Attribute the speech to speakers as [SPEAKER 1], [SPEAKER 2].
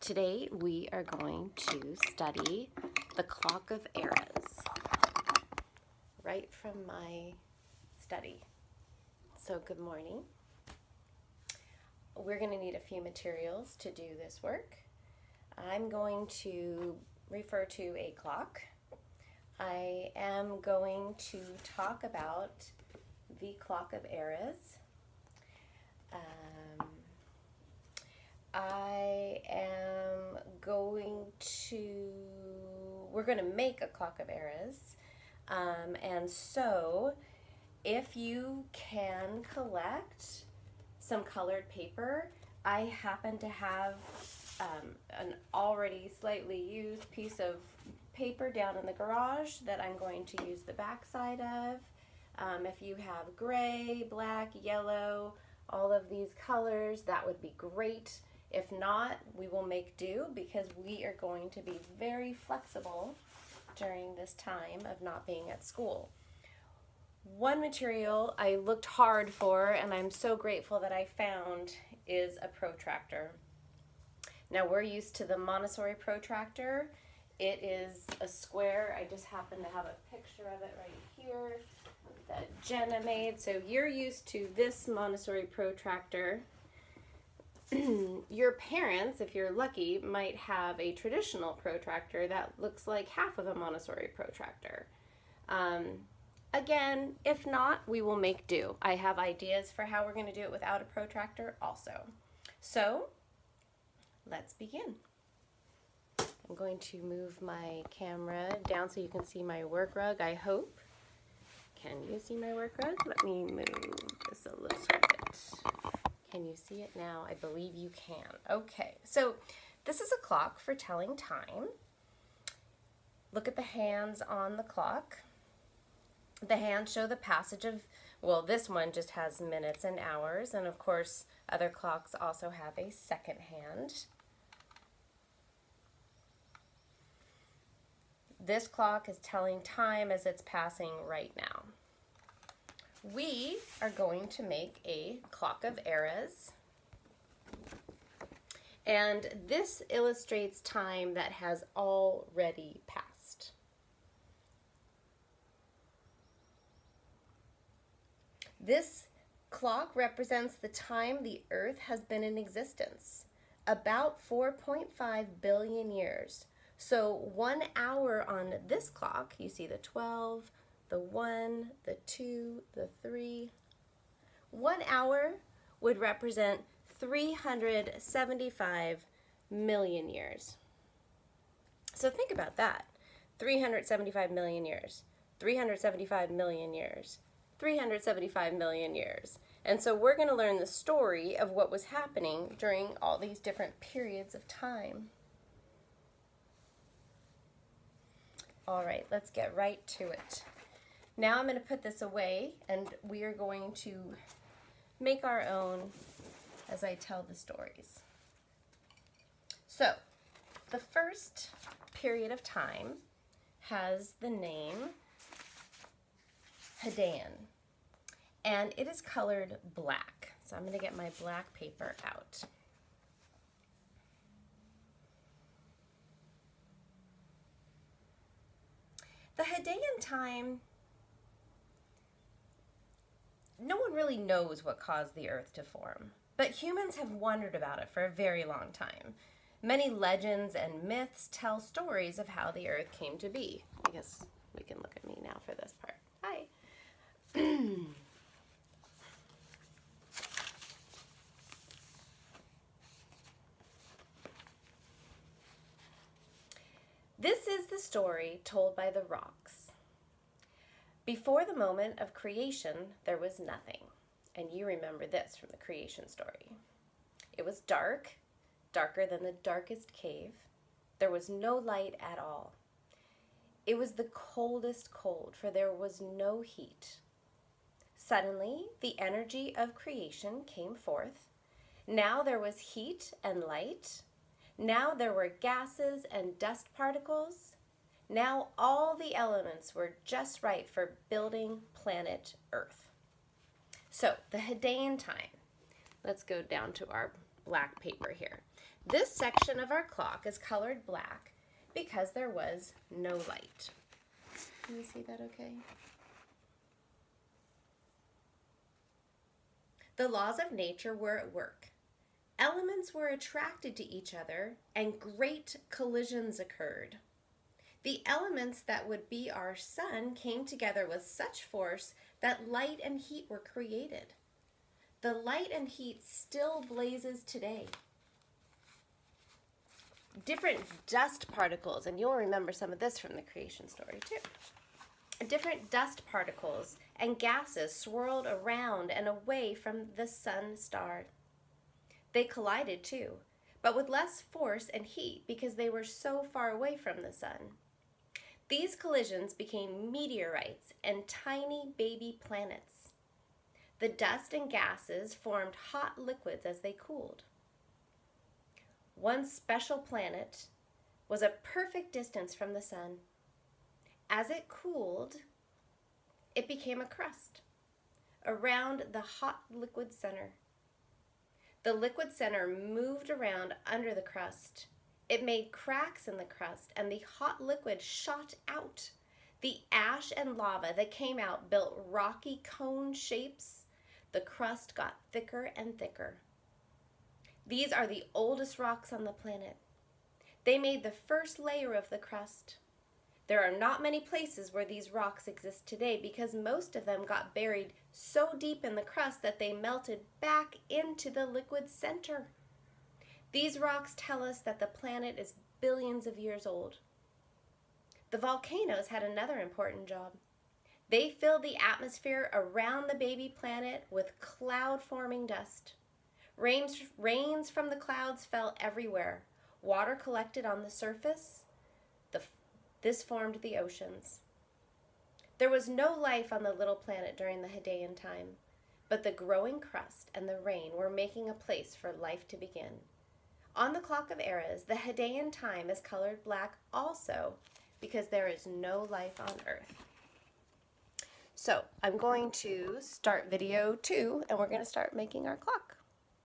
[SPEAKER 1] Today we are going to study the clock of eras right from my study. So good morning. We're going to need a few materials to do this work. I'm going to refer to a clock. I am going to talk about the clock of eras. Um, I am going to, we're going to make a clock of eras. Um, and so if you can collect some colored paper, I happen to have um, an already slightly used piece of paper down in the garage that I'm going to use the back side of. Um, if you have gray, black, yellow, all of these colors, that would be great. If not, we will make do because we are going to be very flexible during this time of not being at school. One material I looked hard for and I'm so grateful that I found is a protractor. Now we're used to the Montessori protractor. It is a square. I just happen to have a picture of it right here that Jenna made. So you're used to this Montessori protractor. Your parents, if you're lucky, might have a traditional protractor that looks like half of a Montessori protractor. Um, again, if not, we will make do. I have ideas for how we're going to do it without a protractor also. So let's begin. I'm going to move my camera down so you can see my work rug, I hope. Can you see my work rug? Let me move this a little bit. Can you see it now? I believe you can. Okay, so this is a clock for telling time. Look at the hands on the clock. The hands show the passage of, well, this one just has minutes and hours, and of course, other clocks also have a second hand. This clock is telling time as it's passing right now. We are going to make a clock of eras. And this illustrates time that has already passed. This clock represents the time the Earth has been in existence, about 4.5 billion years. So one hour on this clock, you see the 12, the 1, the 2, the 3. One hour would represent 375 million years. So think about that. 375 million years, 375 million years, 375 million years. And so we're going to learn the story of what was happening during all these different periods of time. All right, let's get right to it. Now I'm going to put this away and we are going to make our own as I tell the stories. So, the first period of time has the name Hadean and it is colored black. So I'm going to get my black paper out. The Hadean time, no one really knows what caused the earth to form, but humans have wondered about it for a very long time. Many legends and myths tell stories of how the earth came to be. I guess we can look at me now for this part. Hi. This is the story told by the rocks. Before the moment of creation, there was nothing. And you remember this from the creation story. It was dark, darker than the darkest cave. There was no light at all. It was the coldest cold, for there was no heat. Suddenly, the energy of creation came forth. Now there was heat and light. Now there were gases and dust particles. Now all the elements were just right for building planet Earth. So the Hadean time, let's go down to our black paper here. This section of our clock is colored black because there was no light. Can you see that okay? The laws of nature were at work. Elements were attracted to each other and great collisions occurred. The elements that would be our sun came together with such force that light and heat were created. The light and heat still blazes today. Different dust particles, and you'll remember some of this from the creation story too. Different dust particles and gases swirled around and away from the sun star. They collided too, but with less force and heat because they were so far away from the sun. These collisions became meteorites and tiny baby planets. The dust and gases formed hot liquids as they cooled. One special planet was a perfect distance from the sun. As it cooled, it became a crust around the hot liquid center. The liquid center moved around under the crust it made cracks in the crust, and the hot liquid shot out. The ash and lava that came out built rocky cone shapes. The crust got thicker and thicker. These are the oldest rocks on the planet. They made the first layer of the crust. There are not many places where these rocks exist today because most of them got buried so deep in the crust that they melted back into the liquid center. These rocks tell us that the planet is billions of years old. The volcanoes had another important job. They filled the atmosphere around the baby planet with cloud-forming dust. Rains, rains from the clouds fell everywhere. Water collected on the surface. The, this formed the oceans. There was no life on the little planet during the Hadean time, but the growing crust and the rain were making a place for life to begin. On the clock of eras, the Hadean time is colored black also because there is no life on Earth. So I'm going to start video two and we're going to start making our clock.